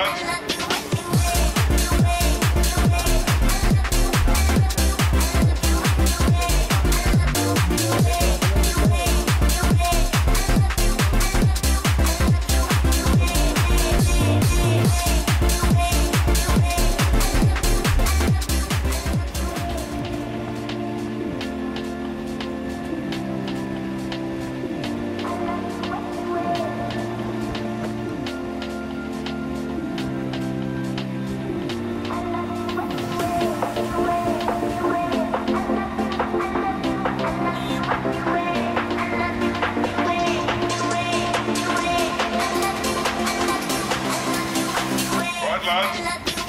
much. much.